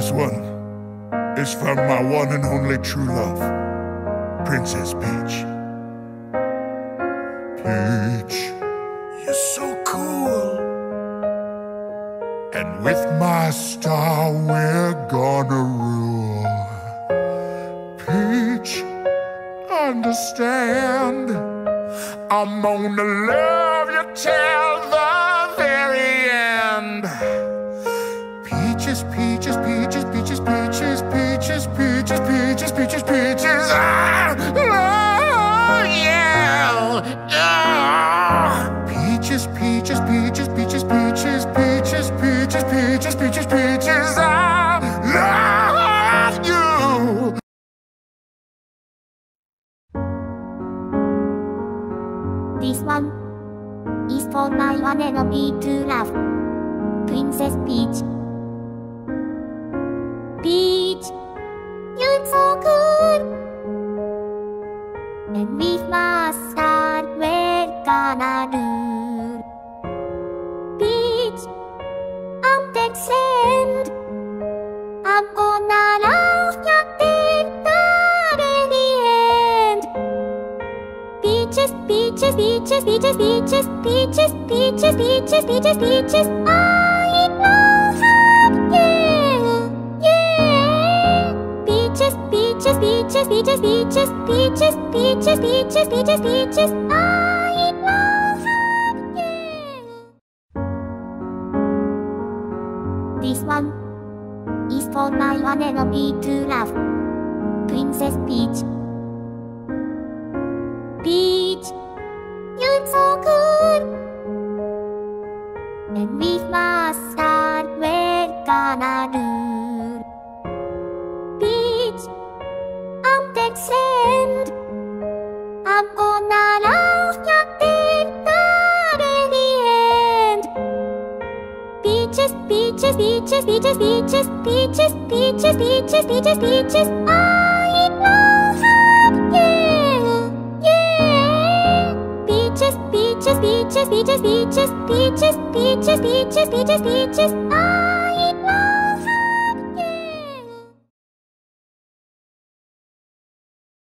This one is from my one and only true love, Princess Peach. Peach, you're so cool. And with my star, we're gonna rule. Peach, understand. I'm gonna love peaches, peaches, peaches, peaches, peaches, peaches, peaches, peaches. I love you. This one is for my one and only to love, Princess Peach. Peach, you're so good, and with my star we're gonna do. Texand. I'm gonna love you till the end. Peaches, peaches, peaches, peaches, peaches, peaches, peaches, peaches, peaches, peaches. I love you, yeah. Peaches, peaches, peaches, peaches, peaches, peaches, peaches, peaches, peaches, peaches. I This one is for my one and only true love, Princess Peach. Peach, you're so good. And with my star, we're gonna do. Peach, I'm Texand. I'm peaches, peaches, peaches, peaches, peaches, peaches, peaches, peaches. I love you, yeah. Peaches, peaches, peaches, peaches, peaches, peaches, peaches, peaches, peaches, peaches. I